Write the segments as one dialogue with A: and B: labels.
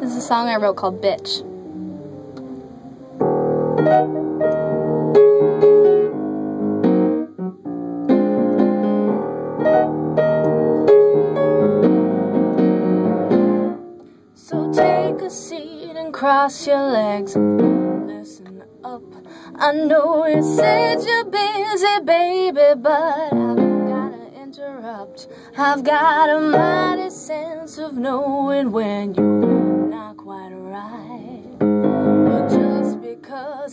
A: This is a song I wrote called Bitch. So take a seat and cross your legs listen up. I know you said you're busy, baby, but I've. I've got a mighty sense of knowing when you're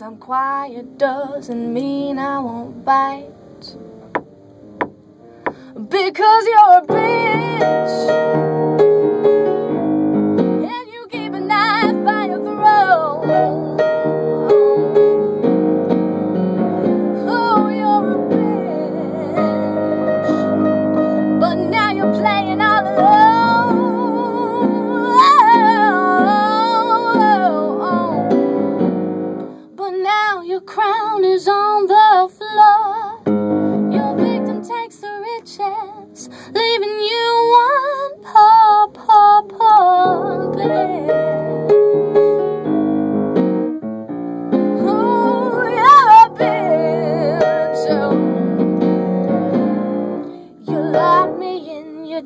A: I'm quiet doesn't mean I won't bite. Because you're a bitch.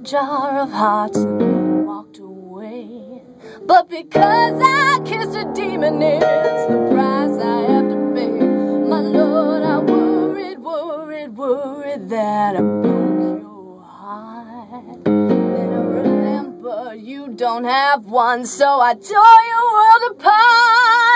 A: Jar of hearts and walked away. But because I kissed a demon, it's the price I have to pay. My lord, I worried, worried, worried that I broke your heart. Then I remember you don't have one, so I tore your world apart.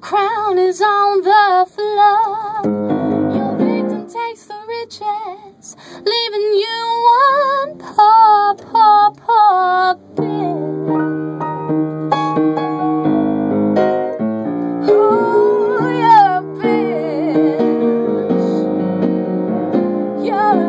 A: crown is on the floor. Your victim takes the riches, leaving you one poor, poor, poor bitch. Ooh, you bitch. You're